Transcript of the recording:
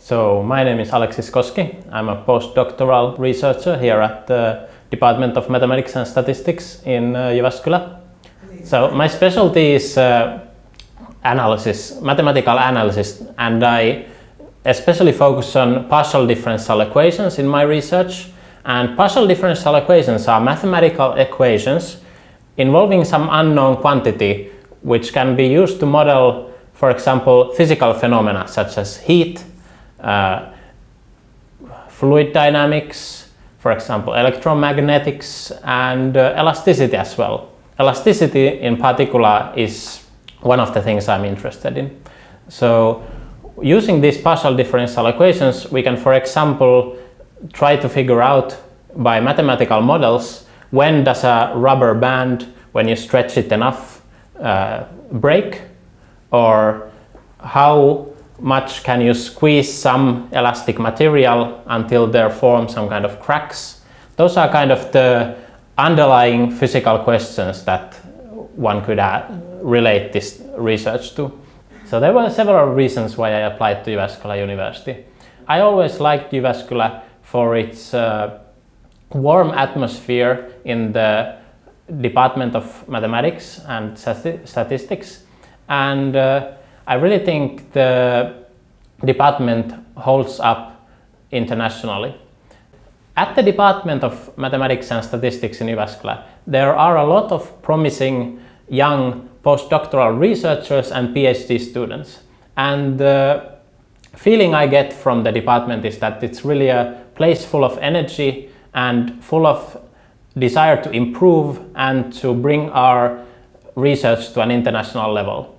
So my name is Aleksis Koski. I'm a postdoctoral researcher here at the Department of Mathematics and Statistics in uh. So my specialty is uh, analysis, mathematical analysis, and I especially focus on partial differential equations in my research. And partial differential equations are mathematical equations involving some unknown quantity which can be used to model, for example, physical phenomena such as heat, uh, fluid dynamics, for example, electromagnetics and uh, elasticity as well. Elasticity in particular is one of the things I'm interested in. So using these partial differential equations, we can, for example, try to figure out by mathematical models when does a rubber band, when you stretch it enough, uh, break, or how much can you squeeze some elastic material until there form some kind of cracks. Those are kind of the underlying physical questions that one could add, relate this research to. So there were several reasons why I applied to Jyväskylä University. I always liked Jyväskylä for its uh, warm atmosphere in the Department of Mathematics and Statistics and uh, I really think the department holds up internationally. At the Department of Mathematics and Statistics in Jyväskylä, there are a lot of promising young postdoctoral researchers and PhD students. And the feeling I get from the department is that it's really a place full of energy and full of desire to improve and to bring our research to an international level.